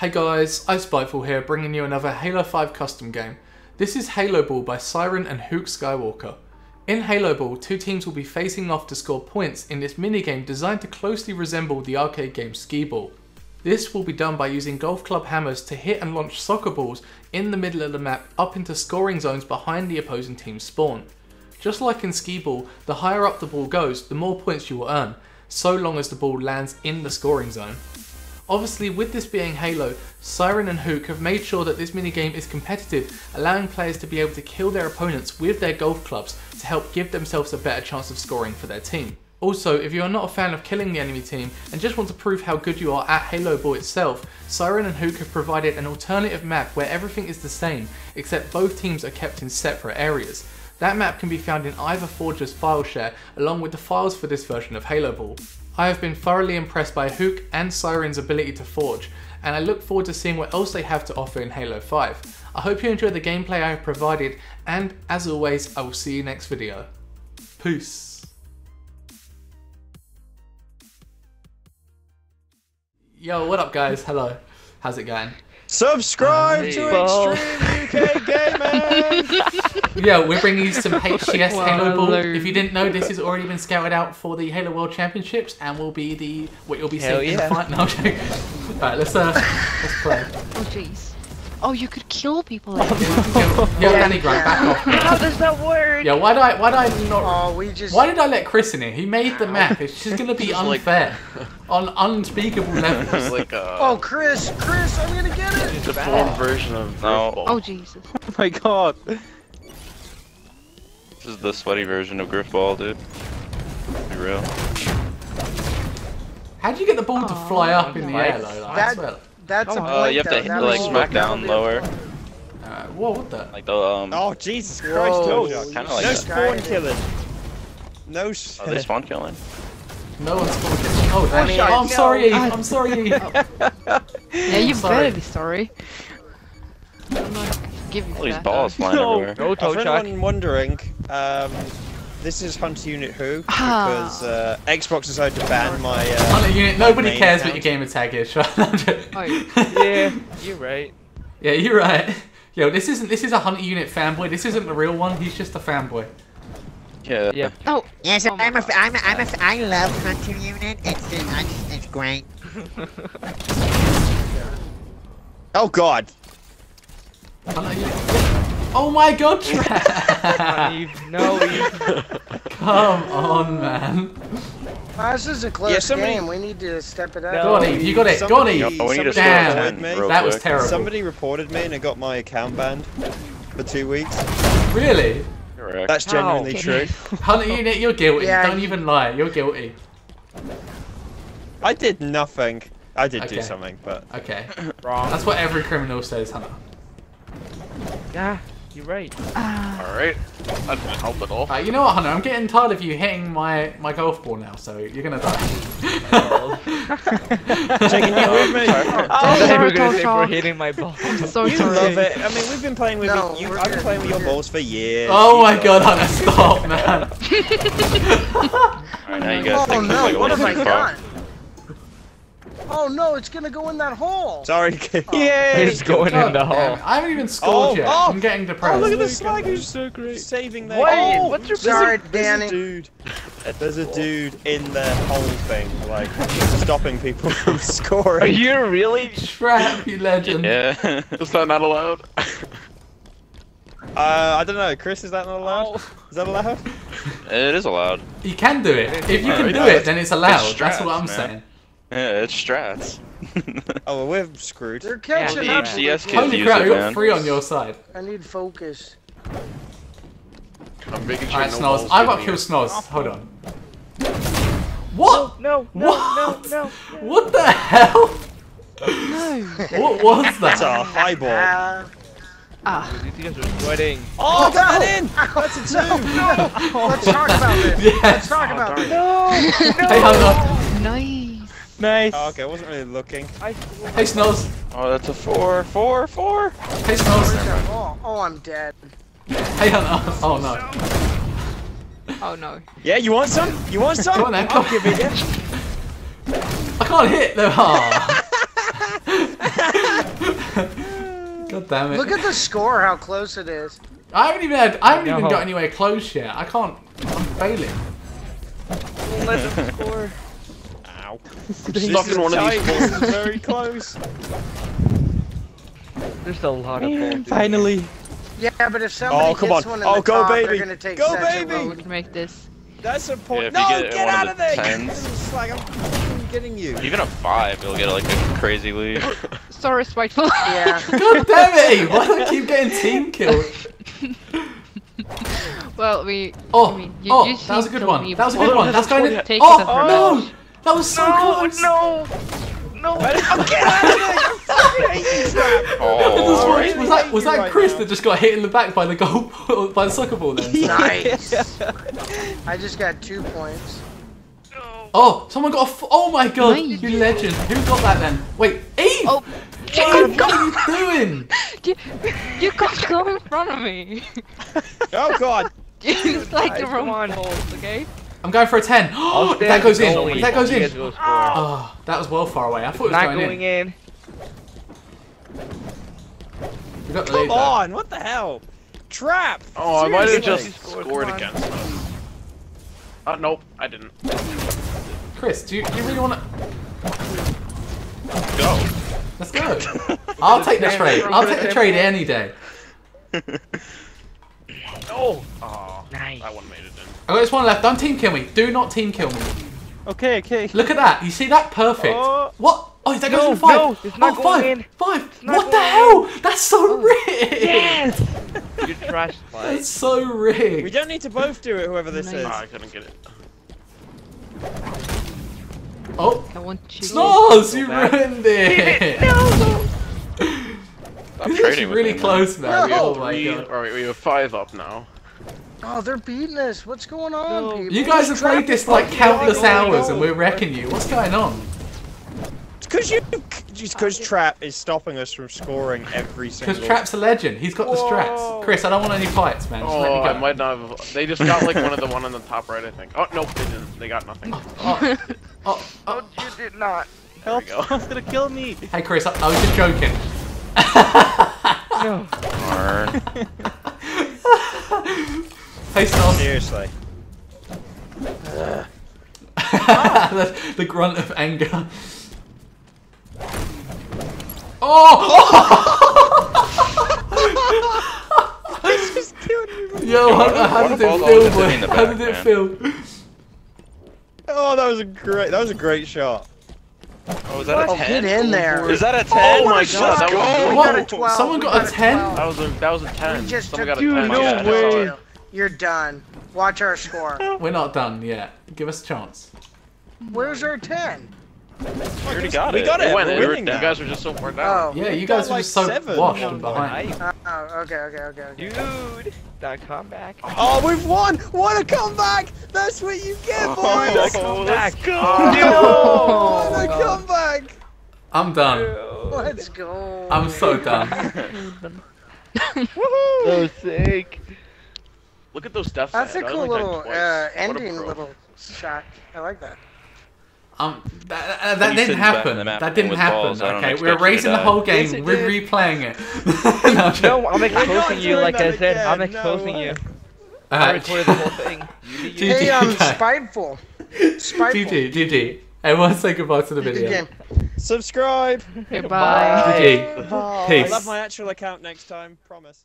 Hey guys, iSpiteful here bringing you another Halo 5 custom game. This is Halo Ball by Cirin and Huke Skywalker. In Halo Ball, two teams will be facing off to score points in this minigame designed to closely resemble the arcade game Skee Ball. This will be done by using golf club hammers to hit and launch soccer balls in the middle of the map up into scoring zones behind the opposing team's spawn. Just like in Skee Ball, the higher up the ball goes, the more points you will earn, so long as the ball lands in the scoring zone. Obviously, with this being Halo, Cirin and Huke have made sure that this minigame is competitive, allowing players to be able to kill their opponents with their golf clubs to help give themselves a better chance of scoring for their team. Also, if you are not a fan of killing the enemy team and just want to prove how good you are at Halo Ball itself, Cirin and Huke have provided an alternative map where everything is the same, except both teams are kept in separate areas. That map can be found in either Forge's file share, along with the files for this version of Halo Ball. I have been thoroughly impressed by Huke and Cirin's ability to forge, and I look forward to seeing what else they have to offer in Halo 5. I hope you enjoyed the gameplay I have provided, and as always, I will see you next video. Peace. Yo, what up guys? Hello. How's it going? Subscribe Hey. to Well. Extreme UK Gaming! Yeah, we're bringing you some HCS Halo Ball. Hello. If you didn't know, this has already been scouted out for the Halo World Championships and will be the what you'll be Hell seeing in the yeah. fight. No, I'm. Alright, let's uh let's play. Oh jeez. Oh, you could kill people. Yo, yo, Danny Grunt, back off. How does that work? Yeah, why did I why did I not Oh, we just. why did I let Chris in here? He made the map. It's just gonna be Just like- unfair. On unspeakable levels. like a Oh, Chris, Chris, I'm gonna get it. deformed version of No. Griffball. Oh Jesus. oh my god. This is the sweaty version of Griffball, dude. Be real. How'd you get the ball to fly up in the air though? Like, That- swear. That's a Oh, point. Uh, you have to hit, That like smack down lower, Uh, whoa, what the? like the um. Oh, Jesus Christ, Whoa, no. you kinda like no that. spawn killing. No s- Are they spawn killing? No one's falling. Oh, Danny. shit, Oh, I'm no. sorry. I- I'm sorry. Yeah, you Sorry. better be sorry. I'm not gonna give you All these balls flying No. everywhere. Go, for Tochak. anyone wondering, um, this is Hunter Unit Who, Ah. because uh, Xbox decided to ban my. Uh, Hunter unit, nobody main cares what your account. gamer tag is. right? I'm. Oh, Yeah, you're right. yeah, you're right. Yo, this isn't this is a hunter unit fanboy. This isn't the real one. He's just a fanboy. Yeah. Yeah. Oh. Yes, Oh I'm a, God. I'm a, I'm a, I love Hunter Unit. It's, it's, it's great. oh god. Oh my god, Trav! No, Eve. Come on, man. Oh, this is a close Yeah, somebody- game. We need to step it up. No. Go on, Eve. You got it. Go Somebody- Eve. Yo, we need to somebody Damn. a reported me. That was terrible. Somebody reported me and I got my account banned for two weeks. Really? Correct. That's oh, genuinely How? true. Hunter unit, you're guilty. Yeah, Don't you- even lie. You're guilty. I did nothing. I did Okay. do something, but Okay. Wrong. That's what every criminal says, Hunter. Yeah, you're right. Ah. Alright. That didn't help at all. Alright, you know what, Hunter? I'm getting tired of you hitting my, my golf ball now, so you're gonna die. taking it with me. I Oh, sorry, were gonna say for Tochak. hitting my ball. I'm so You sorry. love it. I mean, we've been playing with No, you. I've been playing with your balls for years. oh my god, Hunter, stop, man. Alright, now you guys Oh think no! like a What have I too done? Oh no! It's gonna go in that hole. Sorry, kid. It's going God in the hole. it. I haven't even scored Oh, yet. oh. I'm getting Oh, depressed. look at this slag You're so great. saving that. Wait, oh, what's your there's a- Sorry, there's Danny. a dude. There's a dude in the whole thing, like stopping people from scoring. Are you really? Trap, you legend. Yeah. Is that not allowed? Uh, I don't know, Chris. Is that not allowed? Is that allowed? it is allowed. You can do it. If you can do it, then it's allowed. it's That's what I'm man. saying. Yeah, it's strats. Oh, well, we're screwed. They're catching Yeah, up. the with HCS kids Holy use crap, you got man. three on your side. I need focus. I'm making sure Alright, no Snoz. balls I've get got me. kill Snoz. Hold on. What? No, no, What? no, no. What the hell? No. What was That's that? a highball. Ah. Ah. You guys are sweating. Oh, I got no. that in! That's a two! No! Let's talk about this. Yes. Let's talk about this. No, Hey, Hunter. Nice. Nice. Oh, okay, I wasn't really looking. I, Hey, Snoz. Oh, that's a four, four, four. Hey, Snoz. Oh, oh, I'm dead. Hey, Hunter. Oh, no. Oh no. Yeah, you want some? You want some? Come on then, come I'll give it you. I can't hit the. Oh. God damn it. Look at the score, how close it is. I haven't even had, I haven't even No. got anywhere close yet. I can't. I'm failing. Let them score. Ow. Stuck in one of these This is very close. There's a lot of balls. Finally. Yeah, but if somebody Oh, come hits on. one in Oh, the go, top, baby. they're gonna take Go, second baby. vote. We can make this. That's a point. if you no, get get out of of the there. tens. This like I'm getting you. Even a five, you'll get like a crazy lead. So respectful. Yeah. God damn it! Why do I keep getting team killed? well, we. Oh, I mean, you, oh, you that was a good one. That was a Oh, good one. That's that's going to. Take Oh it as no! Revenge. That was so No, close. no, no. Get out of there. Oh, I fucking hate you, Trap. Just Oh, watch- really was that was that right Chris now. that just got hit in the back by the goal by the soccer ball then? Nice. I just got two points. Oh, someone got a. F- oh my god, Nice. you legend. Who got that then? Wait, Eve. Oh, what, what are you doing? you, you can't go in front of me. Oh god. it's like the Guys, wrong come on. balls, okay? I'm going for a ten. I'll if that goes in. If that goes in. guys. Oh, that was well far away. I thought it was Not going, going in. in. We got the Come though. on. What the hell? Trap. Oh, I might have just Score, scored come on. against us. Uh, nope, I didn't. Chris, do you, do you really want to? Go. Let's go. I'll take the trade. I'll take the trade any day. No. Oh, Nice. that one made it in. I got this one left. Don't team kill me. Do not team kill me. Okay, okay. Look at that. You see that? Perfect. Oh. What? Oh, is that goes No, in five. no, it's not oh, going five. in. Five. not What the going hell? That's so oh. rigged. Yes. you trash That's so rigged. We don't need to both do it, whoever this Nice. is. Oh, I couldn't get it. Oh, I want you. Snoz, you back. ruined it. No. Stop This is trading with really me, man. close, man. We have Oh my three- god. Alright, we have five up now. Oh, they're beating us. What's going on, No. people? You guys have played this like countless on, on, hours and we're wrecking you. What's going on? Because you, just because Trap is stopping us from scoring every single. Because Trap's a legend. He's got the Whoa. strats. Chris, I don't want any fights, man. Just let Oh, me I go. might not have. They just got like one of the one on the top right, I think. Oh, nope, they didn't. They got nothing. Oh, oh, oh. oh. You did not. Help! There we go. Someone's gonna kill me. Hey, Chris, I, I was just joking. No. Darn. hey, Snoz. Seriously. the, the grunt of anger. Oh! It's just killing me. Yo, how, What- how did it feel, boy? in How did it man? feel? Oh, that was a great. That was a great shot. Oh, is that a Oh, 10? get in there. Is that a 10? Oh my my god, God. that was We got a What? 12. Someone we got a 10? That was a that was a 10. We just Someone took got a Dude, 10. no yeah. way. You're done. Watch our score. We're not done yet. Give us a chance. Where's our 10? We already got We it. got it, went we're in. You guys were just so far down. Oh. Yeah, you guys were like just so seven. washed No, and behind. Nice. Oh, oh, okay, okay, okay, okay. Dude. That comeback. Oh, we've won! What a comeback! That's what you get, oh, boys! Oh, Let's go back. Oh, What a oh, comeback! I'm done. Let's go. I'm so done. So sick. Look at those deaths. That's a cool little uh, ending little shot. I like that. Um, that, that, that didn't happen. in the map That didn't happen. balls, okay, we're expect raising the whole game. Yes, we're did. replaying it. no, I'm. No, I'm exposing you like I that said. I'm again, no exposing way. you. I Uh, recorded the whole thing. You did you. Hey, um, guys. spiteful. Spiteful. GG, GG. Everyone say goodbye to the video. game. Subscribe! Goodbye. GG. I Peace. love my actual account next time, promise.